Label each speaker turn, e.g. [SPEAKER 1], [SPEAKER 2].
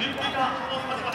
[SPEAKER 1] 休憩が
[SPEAKER 2] 始ま